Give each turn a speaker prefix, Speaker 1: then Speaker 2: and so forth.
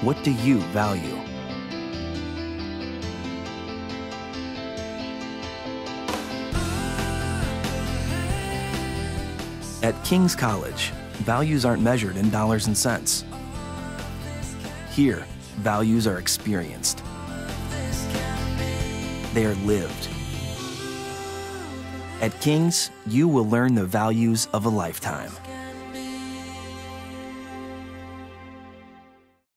Speaker 1: What do you value? At King's College, values aren't measured in dollars and cents. Here, values are experienced. They are lived. At King's, you will learn the values of a lifetime.